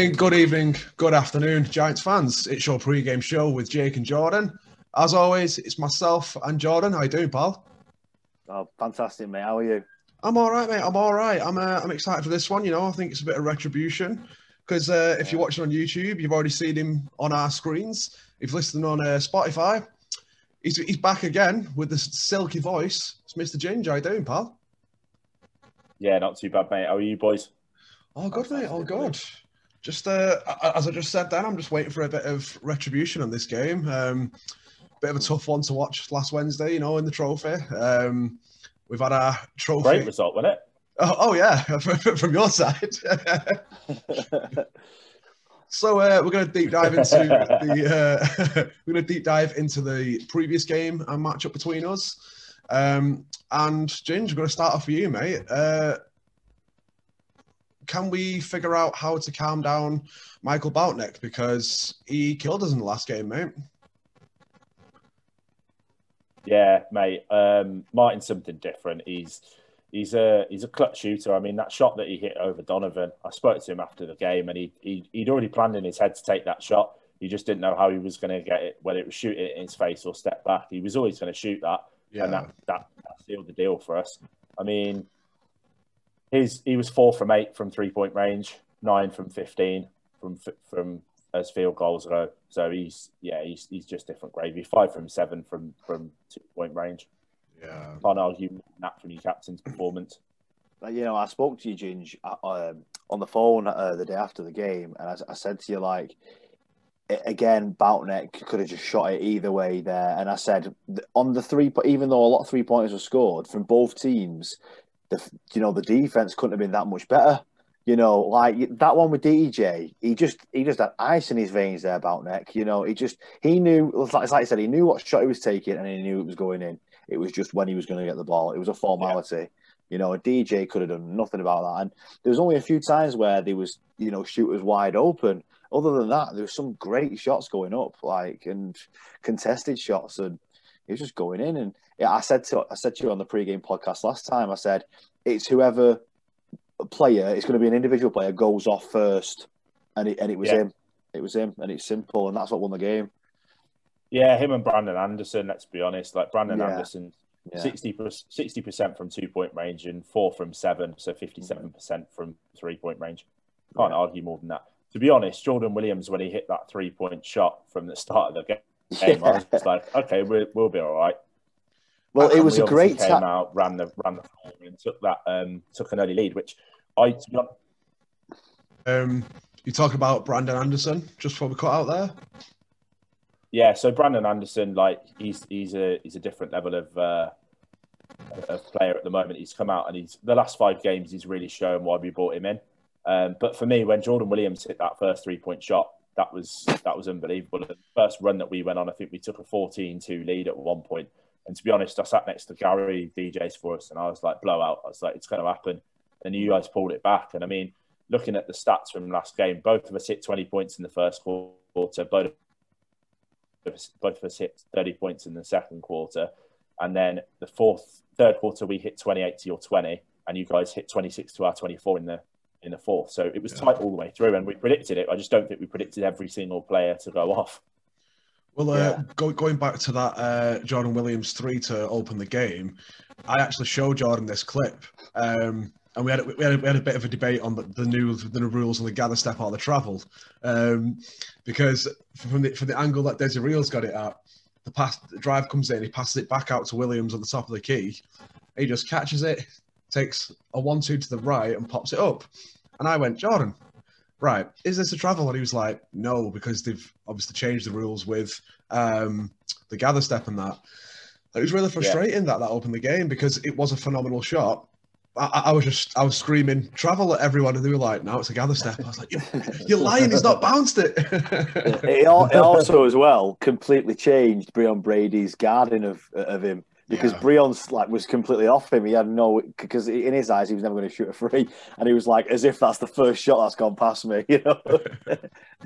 morning, good evening, good afternoon, Giants fans. It's your pre-game show with Jake and Jordan. As always, it's myself and Jordan. How you doing, pal? Oh, fantastic, mate. How are you? I'm all right, mate. I'm all right. I'm uh, I'm excited for this one. You know, I think it's a bit of retribution because uh, if you're watching on YouTube, you've already seen him on our screens. If you're listening on uh, Spotify, he's he's back again with the silky voice. It's Mr. Ginger. How you doing, pal? Yeah, not too bad, mate. How are you, boys? Oh, good, mate. All good. Just uh, as I just said, then I'm just waiting for a bit of retribution on this game. Um, bit of a tough one to watch last Wednesday, you know, in the trophy. Um, we've had our trophy. Great result, wasn't it? Oh, oh yeah, from your side. so uh, we're going to deep dive into the uh, we're going to deep dive into the previous game and matchup between us. Um, and Ginge, we're going to start off with you, mate. Uh, can we figure out how to calm down Michael Boutnick because he killed us in the last game, mate? Yeah, mate. Um, Martin's something different. He's he's a he's a clutch shooter. I mean, that shot that he hit over Donovan, I spoke to him after the game, and he, he he'd already planned in his head to take that shot. He just didn't know how he was going to get it, whether it was shoot it in his face or step back. He was always going to shoot that, yeah. and that, that that sealed the deal for us. I mean, his he was four from eight from three point range, nine from fifteen from from as field goals go. So he's yeah, he's he's just different gravy. Five from seven from from two point range. Yeah, can't argue that from your captain's performance. You know, I spoke to you, Ginge, uh, um, on the phone uh, the day after the game, and I, I said to you like, again, Boutnick could have just shot it either way there. And I said on the three, even though a lot of three pointers were scored from both teams, the you know the defense couldn't have been that much better. You know, like that one with DJ, he just he just had ice in his veins there about neck. You know, he just he knew it's like, I said, he knew what shot he was taking and he knew it was going in. It was just when he was going to get the ball. It was a formality. Yeah. You know, a DJ could have done nothing about that. And there was only a few times where there was, you know, shooters wide open. Other than that, there was some great shots going up, like and contested shots, and it was just going in. And I said to I said to you on the pre-game podcast last time. I said it's whoever player, it's going to be an individual player goes off first, and it and it was yeah. him. It was him, and it's simple, and that's what won the game. Yeah, him and Brandon Anderson. Let's be honest. Like Brandon yeah. Anderson, 60 percent from two point range and four from seven, so fifty seven percent mm. from three point range. Can't yeah. argue more than that. To be honest, Jordan Williams when he hit that three point shot from the start of the game, I was just like, okay, we'll, we'll be all right. Well, and it was we a great came ta- out, ran the ran the floor and took that um, took an early lead, which I to be honest, um, you talk about Brandon Anderson just before we cut out there. Yeah, so Brandon Anderson, like he's he's a he's a different level of uh, of player at the moment. He's come out and he's the last five games he's really shown why we brought him in. Um, but for me, when Jordan Williams hit that first three point shot, that was that was unbelievable. The first run that we went on, I think we took a 14-2 lead at one point. And to be honest, I sat next to Gary DJs for us, and I was like, blowout. I was like, it's going to happen. And you guys pulled it back. And I mean, looking at the stats from last game, both of us hit 20 points in the first quarter. Both both of us hit 30 points in the second quarter. And then the fourth, third quarter, we hit 28 to your 20, and you guys hit 26 to our 24 in the in the fourth. So it was yeah. tight all the way through, and we predicted it. I just don't think we predicted every single player to go off. Well, uh, yeah. go, going back to that uh, Jordan Williams three to open the game, I actually showed Jordan this clip, um, and we had, we had, we had a bit of a debate on the, the new the new rules on the gather step out of the travel, um, because from the from the angle that Desi Reel's got it at, the pass the drive comes in, he passes it back out to Williams at the top of the key, he just catches it, takes a one two to the right and pops it up, and I went Jordan, right, is this a travel? And he was like, no, because they've obviously changed the rules with um, the gather step and that. It was really frustrating yeah. that that opened the game because it was a phenomenal shot. I, I, was just, I was screaming, travel at everyone, and they were like, no, it's a gather step. I was like, you're, you're lying, he's not bounced it. it. it. also, as well, completely changed Breon Brady's guarding of, of him because yeah. Breon's like was completely off him. He had no because in his eyes he was never going to shoot a free, and he was like as if that's the first shot that's gone past me. You know.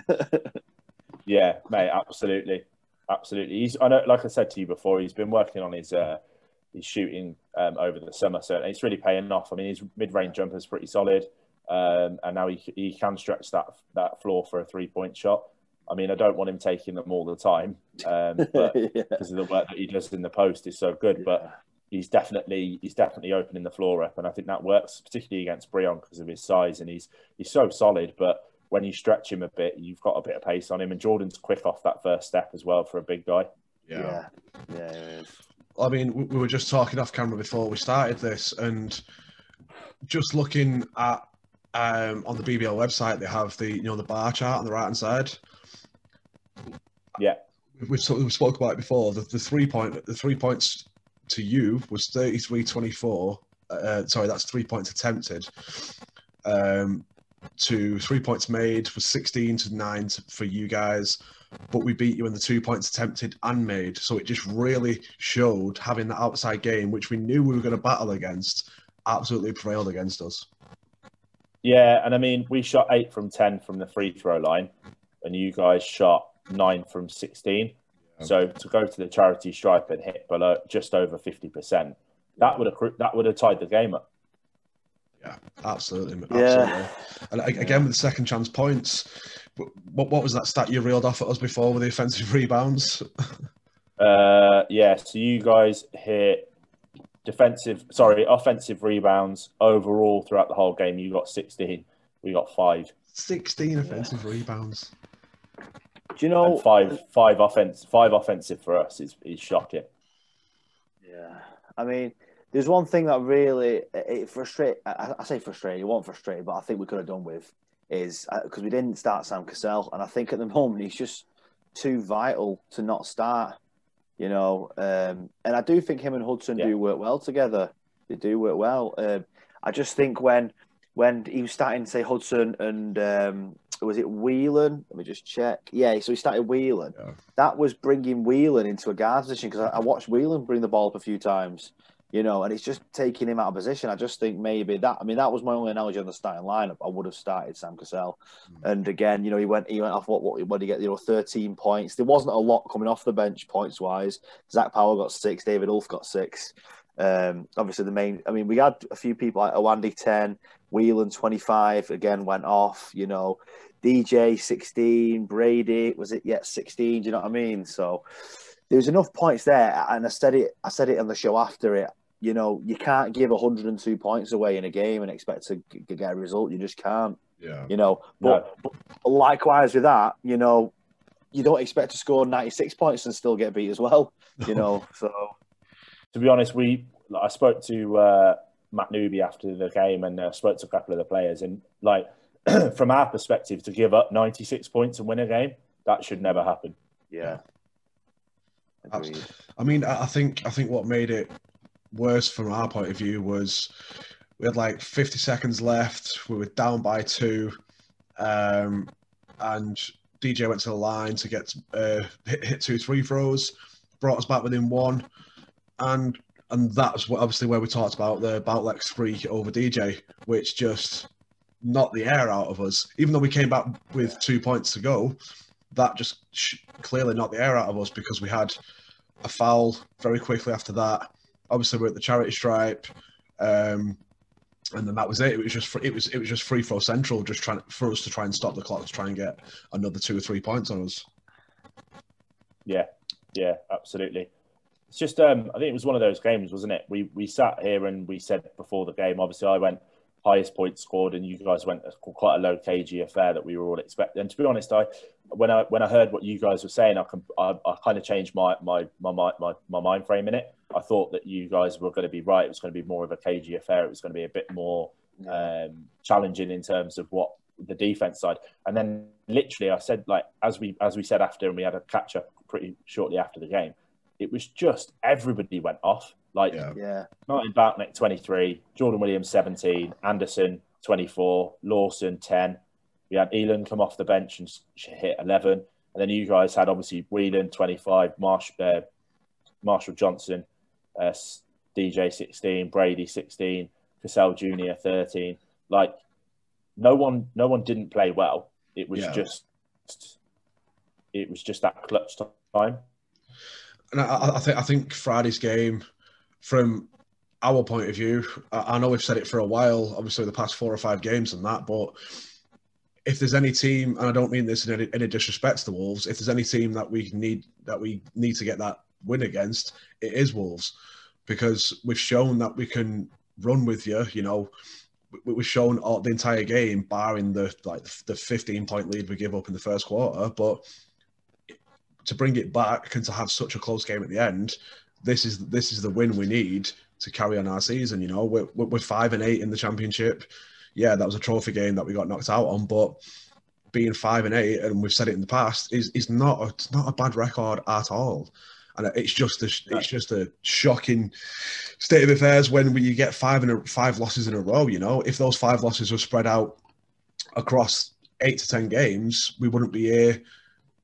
yeah, mate, absolutely, absolutely. He's I know, like I said to you before, he's been working on his uh, his shooting um, over the summer, so it's really paying off. I mean, his mid range jumper is pretty solid. um, and now he, he can stretch that that floor for a three point shot. I mean, I don't want him taking them all the time, um, but yeah. because of the work that he does in the post is so good. Yeah. But he's definitely he's definitely opening the floor up, and I think that works particularly against Breon because of his size and he's he's so solid. But when you stretch him a bit, you've got a bit of pace on him, and Jordan's quick off that first step as well for a big guy. Yeah, yeah. yeah I mean, we were just talking off camera before we started this, and just looking at um, on the BBL website, they have the you know the bar chart on the right hand side. Yeah, we've, we spoke about it before. The, the three point the three points to you was 33-24. Uh, sorry, that's three points attempted. Um, to three points made was 16 to nine to, for you guys, but we beat you in the two points attempted and made. So it just really showed having that outside game, which we knew we were going to battle against, absolutely prevailed against us. Yeah, and I mean, we shot eight from 10 from the free throw line, and you guys shot nine from 16. Yeah. So to go to the charity stripe and hit below just over 50%, that would have that would have tied the game up. Yeah, absolutely, absolutely. Yeah. And again with the second chance points, what what was that stat you reeled off at us before with the offensive rebounds? uh, yeah, so you guys hit defensive, sorry, offensive rebounds overall throughout the whole game. You got 16. We got five. 16 offensive yeah. rebounds. Do you know and five five offense five offensive for us is is shocking. Yeah, I mean, there's one thing that really it frustrate. I, I say frustrating. It wasn't frustrating, but I think we could have done with is because uh, we didn't start Sam Cassell, and I think at the moment he's just too vital to not start. You know, um, and I do think him and Hudson yeah. do work well together. They do work well. Um, I just think when when he was starting to say Hudson and um, was it Whelan? Let me just check. Yeah, so he started Whelan. Yeah. That was bringing Whelan into a guard position because I, I, watched Whelan bring the ball up a few times, you know, and it's just taking him out of position. I just think maybe that. I mean, that was my only analogy on the starting lineup. I would have started Sam Cassell, mm. and again, you know, he went he went off what what, what did he get? You know, thirteen points. There wasn't a lot coming off the bench points wise. Zach Power got six. David Ulf got six. Um, obviously, the main. I mean, we had a few people like Owandi ten, Whelan twenty five. Again, went off. You know, DJ sixteen, Brady was it yet sixteen? Do you know what I mean? So there was enough points there, and I said it. I said it on the show after it you know, you can't give 102 points away in a game and expect to get a result. You just can't. Yeah. You know, but, but likewise with that, you know, you don't expect to score 96 points and still get beat as well. You know, so. To be honest, we I spoke to uh, Matt Newby after the game and uh, spoke to a couple of the players, and like from our perspective, to give up 96 points and win a game, that should never happen. Yeah. Agreed. I mean, I think I think what made it worse from our point of view was we had like 50 seconds left. We were down by two, um, and DJ went to the line to get uh, hit, hit two free throws, brought us back within one, and and that's what obviously where we talked about the Boutlex free over DJ, which just knocked the air out of us. Even though we came back with two points to go, that just sh- clearly knocked the air out of us because we had a foul very quickly after that obviously we're at the charity stripe, um, and then that was it. It was just it was it was just free throw central, just trying for us to try and stop the clock to try and get another two or three points on us. Yeah, yeah, absolutely. It's just um, I think it was one of those games, wasn't it? We we sat here and we said before the game. Obviously, I went highest points scored, and you guys went quite a low KG affair that we were all expecting. And to be honest, I when I when I heard what you guys were saying, I, I, I kind of changed my, my my my my mind frame in it. I thought that you guys were going to be right. It was going to be more of a cagey affair. It was going to be a bit more um, challenging in terms of what the defense side. And then literally, I said like as we as we said after, and we had a catch up pretty shortly after the game. It was just everybody went off. Like yeah, yeah. Martin Boutnick, 23, Jordan Williams 17, Anderson 24, Lawson 10. We had Elon come off the bench and hit 11. And then you guys had obviously Whelan 25, Marsh, uh, Marshall Johnson uh, DJ 16, Brady 16, Cassell Jr. 13. Like no one, no one didn't play well. It was yeah. just, it was just that clutch time. And I, I think I think Friday's game, from our point of view, I, I know we've said it for a while, obviously the past four or five games and that, but if there's any team, and I don't mean this in any, any disrespect to the Wolves, if there's any team that we need that we need to get that win against, it is Wolves, because we've shown that we can run with you. You know, we, we've shown all, the entire game, barring the like the 15 point lead we give up in the first quarter, but to bring it back and to have such a close game at the end, this is this is the win we need to carry on our season. You know, we're, we're five and eight in the championship yeah, that was a trophy game that we got knocked out on, but being five and eight, and we've said it in the past, is is not a, it's not a bad record at all. And it's just a it's just a shocking state of affairs when you get five and five losses in a row. You know, if those five losses were spread out across eight to ten games, we wouldn't be here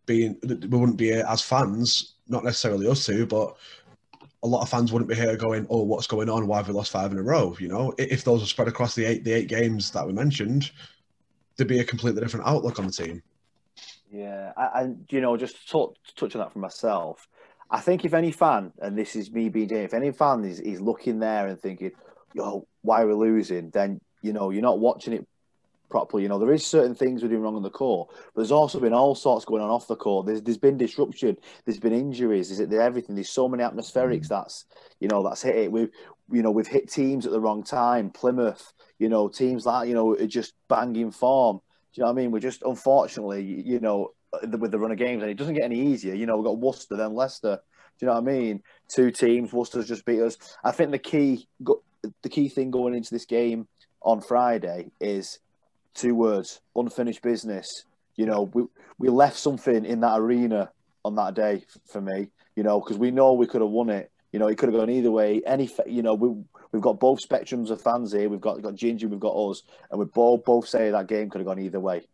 being we wouldn't be here as fans, not necessarily us two, but a lot of fans wouldn't be here going, "Oh, what's going on? Why have we lost five in a row?" You know, if those were spread across the eight the eight games that we mentioned, there'd be a completely different outlook on the team. Yeah, and you know, just to touch on that for myself, I think if any fan, and this is me being if any fan is, is looking there and thinking, "Yo, why are we losing?" Then you know you're not watching it properly. You know, there is certain things we're doing wrong on the court, but there's also been all sorts going on off the court. There's there's been disruption, there's been injuries, there's, everything. There's so many atmospherics mm. that's you know that's hit it. We've you know we've hit teams at the wrong time. Plymouth, you know, teams like you know are just banging form. Do you know what I mean? We're just unfortunately, you know, with the run of games, and it doesn't get any easier. You know, we've got Worcester, then Leicester. Do you know what I mean? Two teams. Worcester's just beat us. I think the key, the key thing going into this game on Friday is two words unfinished business. You know we, we left something in that arena on that day for me you know because we know we could have won it. You know it could have gone either way. Any you know we, we've got both spectrums of fans here. We've got we've got ginger we've got us and we both both say that game could have gone either way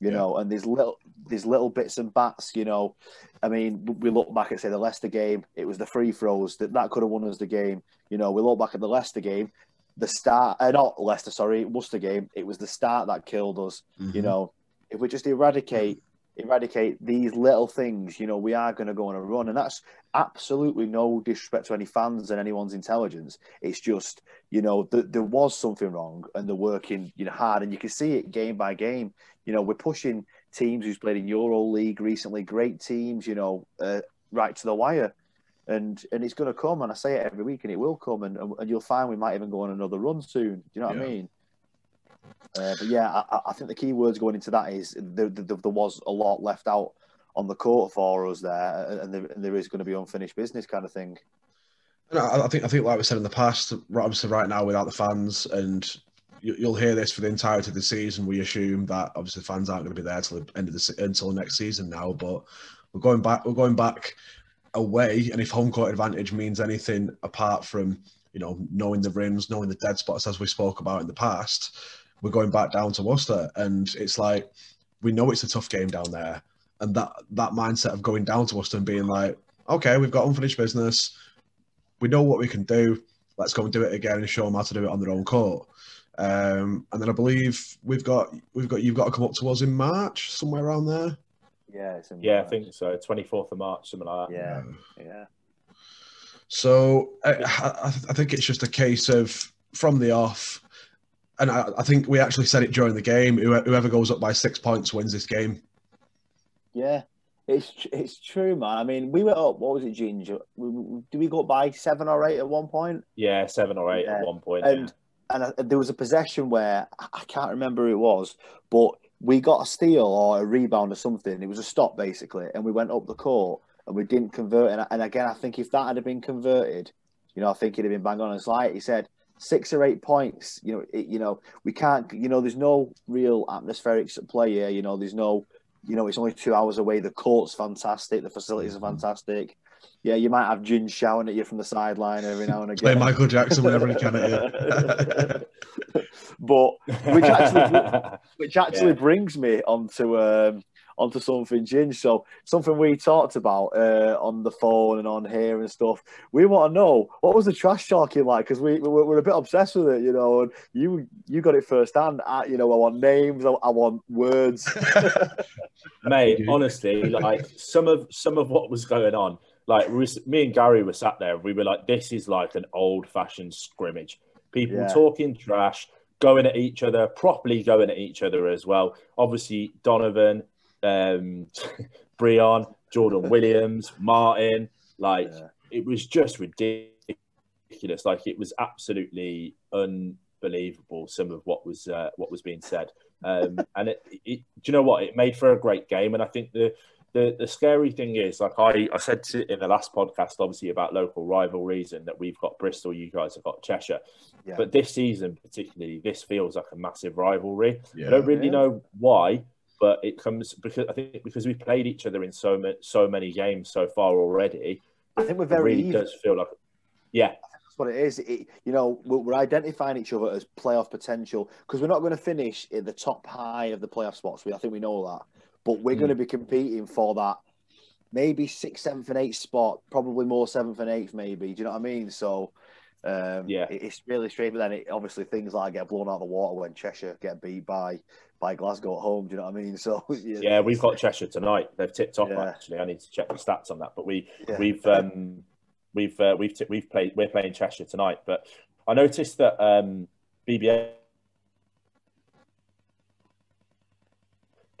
you yeah. know and there's little there's little bits and bats you know. I mean we look back at say the leicester game it was the free throws that that could have won us the game you know. We look back at the leicester game the start, uh, not Leicester, sorry, Worcester game. It was the start that killed us. Mm-hmm. You know, if we just eradicate eradicate these little things, you know, we are going to go on a run, and that's absolutely no disrespect to any fans and anyone's intelligence. It's just, you know, th- there was something wrong, and they're working, you know, hard, and you can see it game by game. You know, we're pushing teams who's played in Euro League recently, great teams, you know, uh, right to the wire and and it's going to come. And I say it every week, and it will come. And, and you'll find we might even go on another run soon. Do you know what yeah. I mean? Uh, but yeah, I, I, think the key words going into that is there, there, there, was a lot left out on the court for us there, and there, and there is going to be unfinished business kind of thing. I think I think like we said in the past, obviously right now without the fans, and you'll hear this for the entirety of the season. We assume that obviously fans aren't going to be there till the end of the until next season now, but we're going back. We're going back away, and if home court advantage means anything apart from you know knowing the rims, knowing the dead spots as we spoke about in the past, we're going back down to Worcester, and it's like we know it's a tough game down there, and that that mindset of going down to Worcester and being like, okay, we've got unfinished business, we know what we can do, let's go and do it again and show them how to do it on their own court. Um, and then I believe we've got we've got you've got to come up to us in March somewhere around there. Yeah, yeah, March. I think so. Twenty fourth of March, something like that. Yeah, mm. yeah. So I, I, I, think it's just a case of from the off, and I, I, think we actually said it during the game. Whoever goes up by six points wins this game. Yeah, it's it's true, man. I mean, we were up. What was it, Ginger? Do we go up by seven or eight at one point? Yeah, seven or eight yeah. at one point. And yeah. and uh, there was a possession where I can't remember who it was, but we got a steal or a rebound or something. It was a stop basically, and we went up the court and we didn't convert. And, and again, I think if that had been converted, you know, I think it'd have been bang on. It's like he said, six or eight points. You know, it, you know, we can't. You know, there's no real atmospherics at play here. You know, there's no. You know, it's only two hours away. The court's fantastic. The facilities are mm-hmm. fantastic. Yeah, you might have Jin shouting at you from the sideline every now and again. Play Michael Jackson whenever he can at you. but which actually, which actually yeah. brings me onto um, onto something, Jin. So something we talked about uh, on the phone and on here and stuff. We want to know what was the trash talking like because we we're, we're, a bit obsessed with it, you know. And you you got it firsthand. I, you know, I want names. I, I want words. Mate, honestly, like some of some of what was going on like we me and Gary were sat there. We were like, this is like an old-fashioned scrimmage. People Yeah. talking trash, going at each other, properly going at each other as well. Obviously, Donovan, um, Breon, Jordan Williams, Martin. Like Yeah. it was just ridiculous. Like it was absolutely unbelievable. Some of what was uh, what was being said, um, and it, it, do you know what? It made for a great game. And I think the the, the scary thing is, like I, I said to, in the last podcast, obviously about local rivalries and that we've got Bristol, you guys have got Cheshire. Yeah. But this season, particularly, this feels like a massive rivalry. Yeah. I don't really Yeah. know why, but it comes because I think because we've played each other in so many so many games so far already. I think we're very really even. does feel like, yeah, That's what it is. It, you know, we're, we're identifying each other as playoff potential because we're not going to finish in the top high of the playoff spots. We, I think we know that, but we're Mm. going to be competing for that maybe sixth, seventh, and eighth spot. Probably more seventh and eighth, maybe. Do you know what I mean? So. Um, Yeah. it's really strange. But then, it, obviously, things like get blown out of the water when Cheshire get beat by by Glasgow at home. Do you know what I mean? So yeah, we've got Cheshire tonight. They've tipped off Yeah. actually. I need to check the stats on that, but we Yeah. we've um, we've uh, we've t- we've played we're playing Cheshire tonight. But I noticed that um, BBA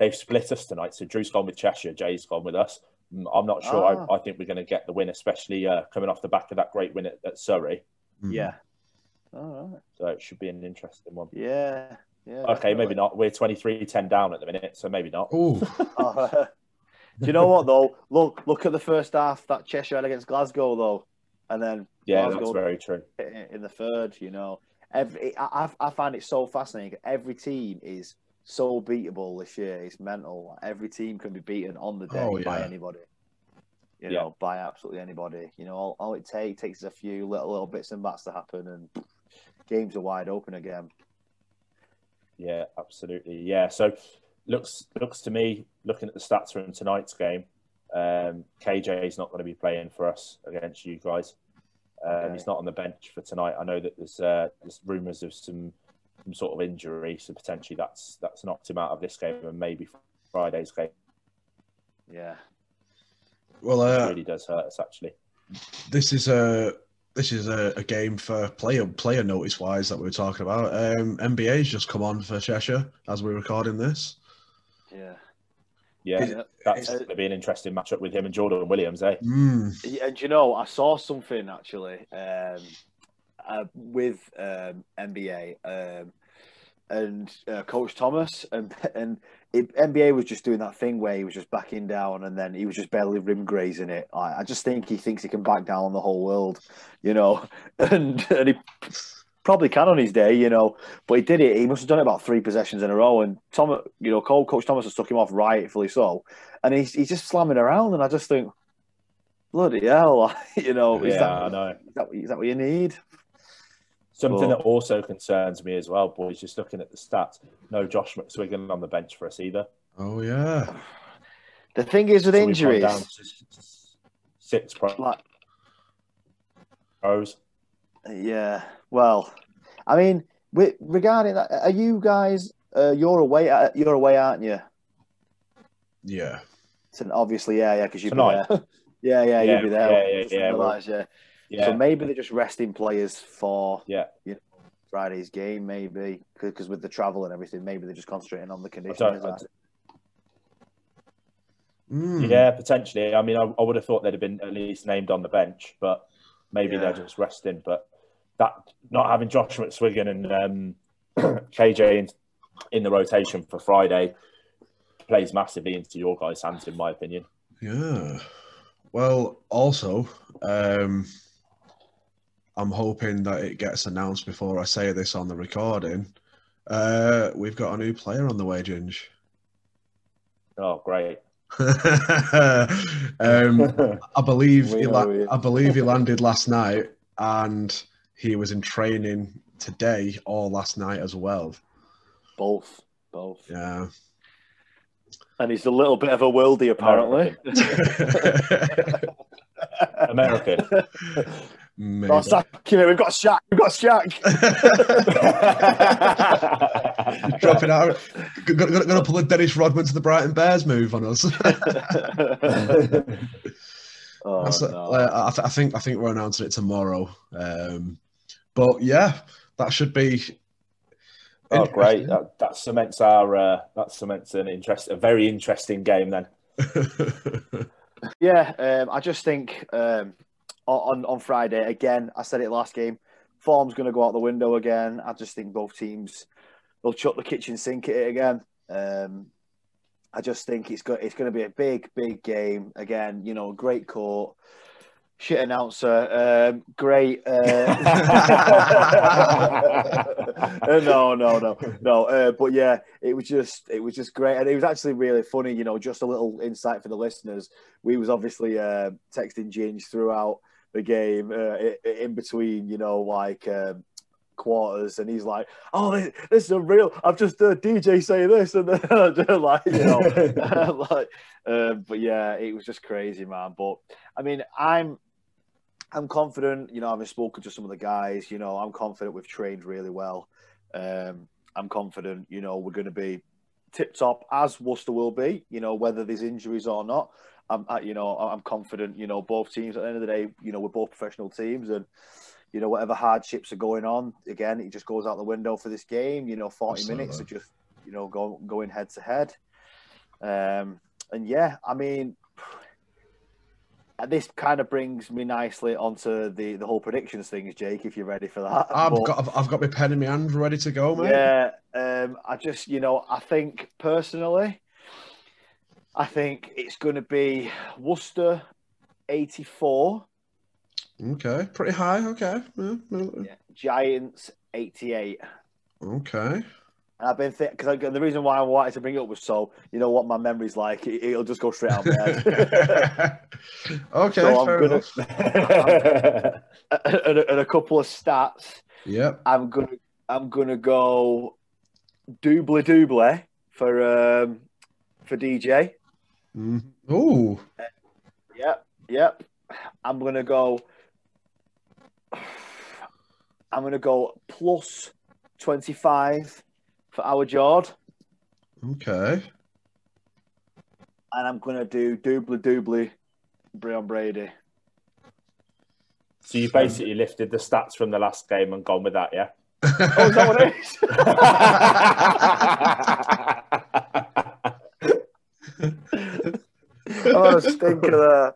they've split us tonight. So Drew's gone with Cheshire, Jay's gone with us. Mm, I'm not sure. Ah. I, I think we're going to get the win, especially uh, coming off the back of that great win at, at Surrey. Mm. yeah. All right. So it should be an interesting one. Yeah. Yeah. Okay, maybe not. We're 23-10 down at the minute, so maybe not. Oh, Oh, Do you know what though? Look, look at the first half that Cheshire had against Glasgow though, and then Yeah, Glasgow that's very true. in in the third. You know, every I, I I find it so fascinating. Every team is so beatable this year. It's mental. Every team can be beaten on the day Oh, by anybody. You Yeah. know, by absolutely anybody. You know, all, all it take, takes is a few little little bits and bats to happen, and games are wide open again. Yeah, absolutely. Yeah. So looks looks to me, looking at the stats from tonight's game, um, KJ is not going to be playing for us against you guys. Um, Okay. He's not on the bench for tonight. I know that there's uh, there's rumours of some some sort of injury, so potentially that's that's knocked him out of this game and maybe Friday's game. Yeah. well, It uh, really does hurt us actually. this is a this is a, a game for player player notice wise that we were talking about. Um, NBA's just come on for Cheshire as we're recording this. Yeah. Yeah, Is- that's going to be an interesting matchup with him and Jordan Williams, eh? Mm, Yeah, and you know, I saw something actually um, uh, with um, NBA um, and uh, Coach Thomas, and and it, NBA was just doing that thing where he was just backing down, and then he was just barely rim grazing it. I, I just think he thinks he can back down the whole world, you know, and and he probably can on his day, you know, but he did it. He must have done it about three possessions in a row, and Tom, you know, Cole, Coach Thomas has took him off rightfully so, and he's he's just slamming around, and I just think. Bloody hell! You know, is, yeah, that, I know. is that is that what you need? Something But- that also concerns me as well, boys, just looking at the stats. No Josh McSwiggan on the bench for us either. oh yeah. The thing is with So injuries, down to s- six like pros. yeah. Well, I mean, with, regarding that, are you guys? Uh, you're away. uh, You're away, aren't you? Yeah. So obviously, yeah, yeah, because you'll Tonight? be there. yeah, yeah, Yeah, you'll be there. yeah, yeah, yeah, like yeah. Yeah, So maybe they're just resting players for yeah. Friday's game, maybe because with the travel and everything, maybe they're just concentrating on the conditions. don't, I aren't d- Mm. yeah, potentially. I mean, I, I would have thought they'd have been at least named on the bench, but maybe Yeah. they're just resting. But that not having Josh McSwiggan and um, KJ in, in the rotation for Friday plays massively into your guys' hands, in my opinion. Yeah. Well, also, um, I'm hoping that it gets announced before I say this on the recording. Uh, we've got a new player on the way, Ginge. Oh, great. um, I believe he la- I believe he landed last night, and he was in training today or last night as well. Both, both. Yeah. And he's a little bit of a worldie, apparently. American. Maybe. Oh, sack him. We've got Shaq. We've got Shaq. Dropping out. G- Gonna, gonna, gonna pull a Dennis Rodman to the Brighton Bears move on us. Oh, no. uh, I, th- I think I think we're announcing it tomorrow. Um, but yeah, that should be. Oh, great! That, that cements our uh, that cements an interest, a very interesting game. Then Yeah, um, I just think um, on on Friday again. I said it last game. Form's going to go out the window again. I just think both teams will chuck the kitchen sink at it again. Um, I just think it's go- it's going to be a big, big game again. You know, great court, shit announcer, um, great. Uh... no, no, no, no. Uh, but yeah, it was just it was just great, and it was actually really funny. You know, just a little insight for the listeners. We was obviously uh, texting Ginge throughout the game, uh, in between. You know, like. Um, quarters and he's like oh this, this is unreal i've just heard dj say this and then like you know like um, but yeah it was just crazy man but i mean i'm i'm confident you know i've spoken to some of the guys you know i'm confident we've trained really well um, i'm confident you know we're going to be tip top as worcester will be you know whether there's injuries or not i'm I, you know i'm confident you know both teams at the end of the day you know we're both professional teams and you know, whatever hardships are going on, again, it just goes out the window for this game. You know, 40 Absolutely. minutes of just, you know, go, going head to head. Um, and yeah, I mean, this kind of brings me nicely onto the, the whole predictions things, Jake, if you're ready for that. I've but, got I've, I've, got my pen in my hand ready to go, mate. Yeah, um, I just, you know, I think personally, I think it's going to be Worcester 84 Okay, pretty high. Okay. Yeah. Yeah. Giants 88. Okay. And I've been thinking because the reason why I wanted to bring it up was so you know what my memory's like. It, will just go straight out my head. okay, so fair gonna, enough. and, and, a couple of stats. Yeah. I'm gonna I'm gonna go double double for um for DJ. Mm. Oh. Uh, yep. Yep. I'm gonna go I'm going to go plus 25 for our Jord. Okay. And I'm going to do doubly doubly Brian Brady. So you basically lifted the stats from the last game and gone with that, yeah? oh, is that what it is? oh, stink of that.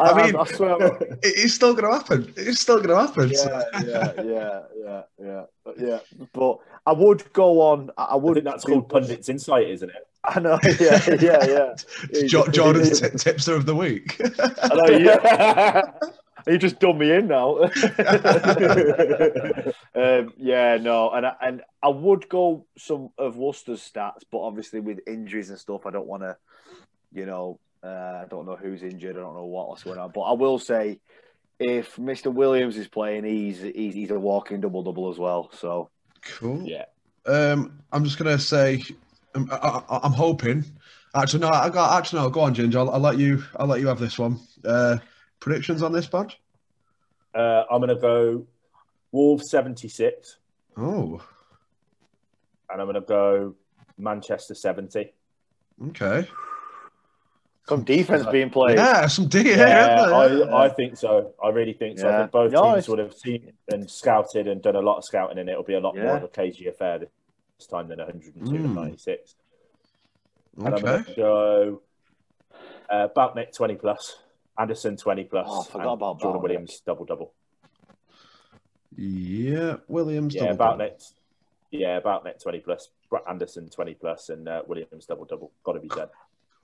I, I mean, I, I swear, it's still going to happen. It's still going to happen. Yeah, yeah, yeah, yeah, yeah, yeah. But I would go on. I would. I think that's called pundits insight, isn't it? I know. Yeah, yeah, yeah. Jo- Jordan's t- tipster of the week. I know. Yeah. You just done me in now. um, yeah, no, and I, and I would go some of Worcester's stats, but obviously with injuries and stuff, I don't want to, you know, uh, I don't know who's injured. I don't know what, what's going on. But I will say, if Mr. Williams is playing, he's he's, he's a walking double double as well. So cool. Yeah. Um, I'm just gonna say, I'm, I, am hoping. Actually, no. I got actually no. Go on, Ginger. I'll, I'll, let you. I'll let you have this one. Uh, predictions on this bud? Uh, I'm gonna go Wolves 76. Oh. And I'm gonna go Manchester 70. Okay. Some defense being played. Yeah, some D. Yeah, I, I think so. I really think so. Yeah. I think both no, teams would have seen and scouted and done a lot of scouting, and it'll be a lot yeah. more of a cagey affair this time than 102 mm. and 96. Okay. And I'm going to go uh, Balknick 20 plus, Anderson 20 plus, oh, forgot about Jordan Balknick. Williams double double. Yeah, Williams. Yeah, Balknick. Yeah, Balknick 20 plus, Anderson 20 plus, and uh, Williams double double. Got to be done.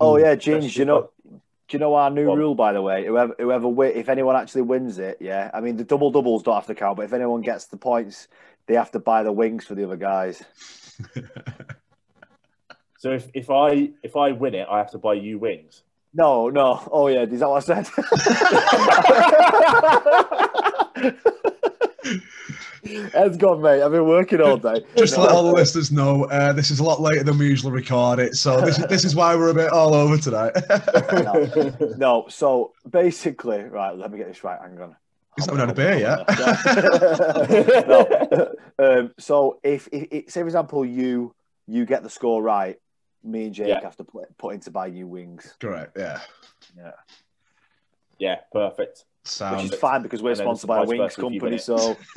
Oh hmm, yeah, James. You know, do you know our new rule by the way? Whoever, whoever, if anyone actually wins it, yeah. I mean, the double doubles don't have to count, but if anyone gets the points, they have to buy the wings for the other guys. so if, if I if I win it, I have to buy you wings. No, no. Oh yeah, is that what I said? Ed's gone, mate. I've been working all day. Just to let all the listeners know, uh, this is a lot later than we usually record it, so this, is this is why we're a bit all over tonight. no, no, so basically, right, let me get this right. Hang on. He's not had a beer yet. no. um, so if, if, if, say, for example, you you get the score right, me and Jake yeah. have to put, put into buy new wings. Correct. Yeah. Yeah. Yeah, perfect. Sound. Which is fine because we're sponsored by a wings versa if you company, so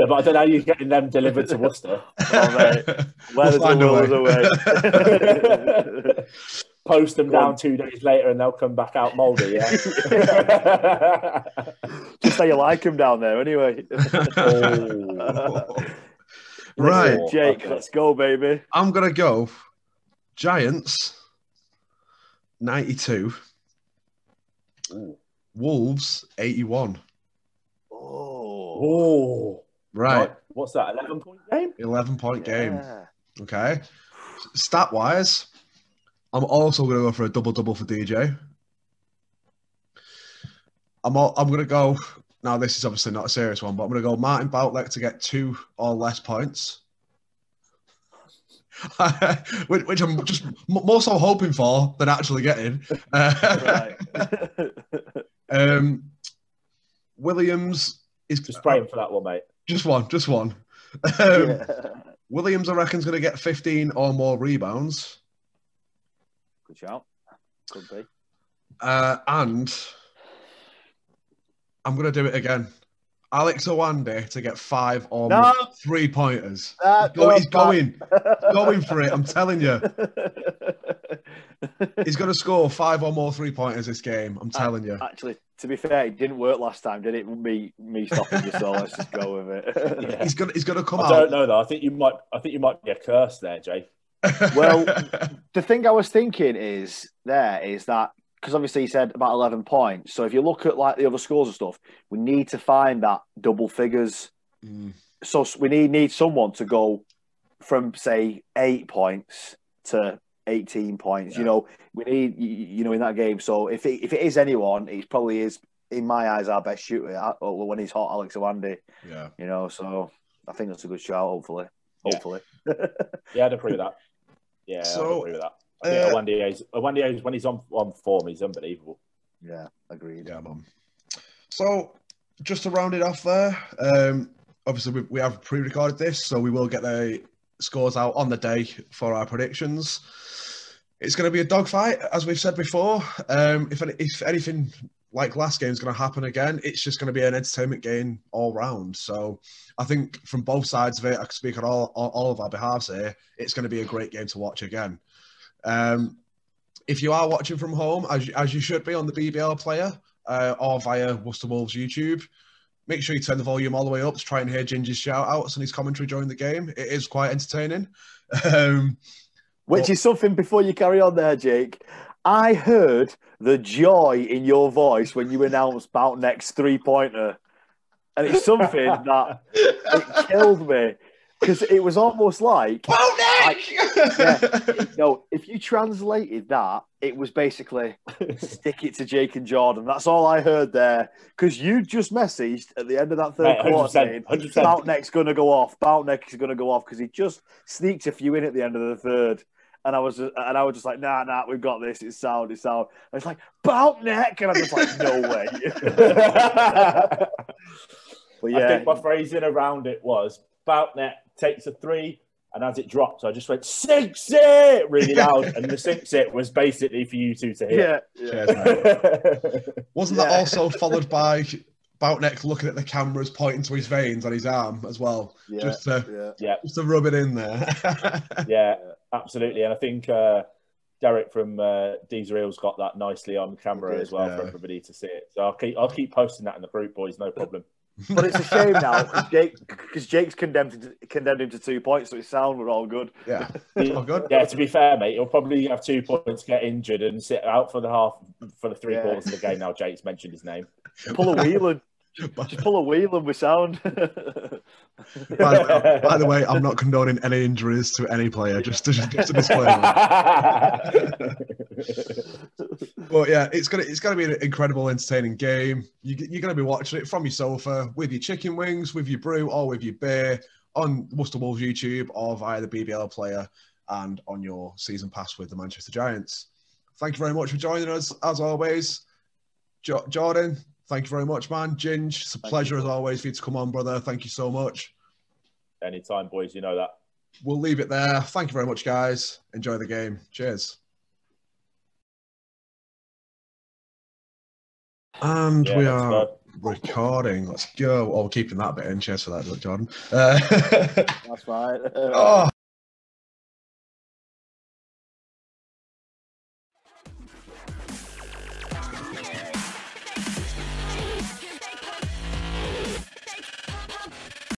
Yeah, but I don't know how you're getting them delivered to Worcester. Oh, mate. where We'll find a there's a will, there's a way. Post them Go on. down two days later and they'll come back out mouldy, yeah? Just how you like them down there, anyway. Oh. right. Oh, Jake, okay. let's go, baby. I'm gonna go Giants 92, Ooh. Wolves 81. Oh, Oh. Right. What's that, 11 point game? 11 point game. yeah. Okay. Stat wise, I'm also going to go for a double double for DJ. I'm all, I'm going to go. Now this is obviously not a serious one, but I'm going to go Martin Boutleck to get two or less points, which, which I'm just m- more so hoping for than actually getting. Uh, um, Williams is Just praying for that one, mate. just one, just one. Um, Yeah. Williams, I reckon, is going to get 15 or more rebounds. Good shout. Could be. Uh, and I'm going to do it again. Alex Owande to get five or No. three pointers. He's, go- he's go going, going for it. I'm telling you. He's going to score five or more three pointers this game. I'm telling you. Actually, to be fair, it didn't work last time, did it? Me, me stopping you. So let's just go with it. Yeah. He's going. to He's going to come I out. don't know though. I think you might. I think you might be a curse there, Jay. Well, the thing I was thinking is there is that because obviously he said about 11 points. So if you look at like the other scores and stuff, we need to find that double figures. Mm, So we need need someone to go from say eight points to 18 points. You know, we need y- y- you know in that game. So if it, if it is anyone, it probably is in my eyes our best shooter uh, when he's hot, Alex Owandi. yeah. You know, so I think that's a good shout. Hopefully, Yeah. hopefully. Yeah, I'd agree with that. Yeah, So, I'd agree with that. Yeah, Owandiye's- Owandiye's when he's on on form, he's unbelievable. yeah, agreed. Yeah, man. So, just to round it off there, um, obviously we, we have pre-recorded this, so we will get the scores out on the day for our predictions. It's going to be a dogfight, as we've said before. Um, if any, if anything like last game is going to happen again, it's just going to be an entertainment game all round. So, I think from both sides of it, I can speak on all all, all of our behalves here. It's going to be a great game to watch again. Um, if you are watching from home, as, as you should be on the BBL player, uh, or via Worcester Wolves YouTube. Make sure you turn the volume all the way up to try and hear Ginger's shout outs and his commentary during the game. It is quite entertaining. Um, Which Well- is something before you carry on there, Jake. I heard the joy in your voice when you announced about next three pointer. And it's something that it killed me because it was almost like no, if you translated that, it was basically stick it to Jake and Jordan. That's all I heard there. Because you just messaged at the end of that third Mate, quarter 100%, saying 100%. Boutneck's going to go off. Boutneck is going to go off because he just sneaked a few in at the end of the third. And I was and I was just like, nah, nah, we've got this. It's sound, it's sound. And it's like Boutneck, and I'm just like, no way. but I think my phrasing around it was Boutnet takes a three, and as it drops, I just went sinks it really loud, and the sinks it was basically for you two to hear. yeah, yeah. Cheers. Wasn't that also followed by Boutneck looking at the cameras, pointing to his veins on his arm as well, Yeah, just to yeah. yeah, just to rub it in there. yeah, absolutely. And I think uh, Derek from uh, D's Reels got that nicely on camera as well yeah. for everybody to see it. So I'll keep I'll keep posting that in the group, boys. No problem. But it's a shame now because Jake, because Jake's condemned condemned him to two points, so his sound were all good. yeah, all good. Yeah, to be fair, mate, he'll probably have two points, get injured, and sit out for the half for the three Yeah. quarters of the game. Now Jake's mentioned his name. Pull a wheeling, just pull a wheel and we sound. By the, by the way, I'm not condoning any injuries to any player. Just, to, just a disclaimer. But yeah, it's gonna it's gonna be an incredible, entertaining game. You, you're gonna be watching it from your sofa with your chicken wings, with your brew, or with your beer on Worcester Wolves YouTube or via the BBL player and on your season pass with the Manchester Giants. Thank you very much for joining us as always, jo- Jordan. Thank you very much, man. Ginge, it's a Thank pleasure you. as always for you to come on, brother. Thank you so much. Anytime, boys, you know that. We'll leave it there. Thank you very much, guys. Enjoy the game. Cheers. And Yeah, we are go. recording. Let's go. Oh, we're keeping that bit in. Cheers for that, Jordan. Uh, That's right. oh.